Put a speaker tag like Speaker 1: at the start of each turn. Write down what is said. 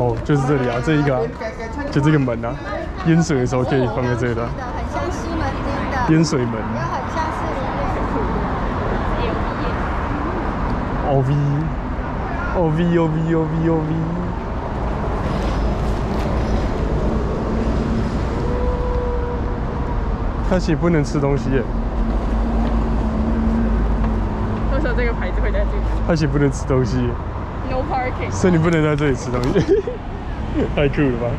Speaker 1: 哦，就是这里啊，这一个、啊，就这个门啊，淹水的时候可以放在这里的、啊，
Speaker 2: 很像西门町的，
Speaker 1: 淹水门。
Speaker 2: 又很像是里面。
Speaker 1: O V O V O V O V O V。它写不能吃东西耶，
Speaker 3: 为什么这个牌子会在这里
Speaker 1: 它写不能吃东西，
Speaker 3: ？No parking。
Speaker 1: 所以你不能在这里吃东西，太酷了吧！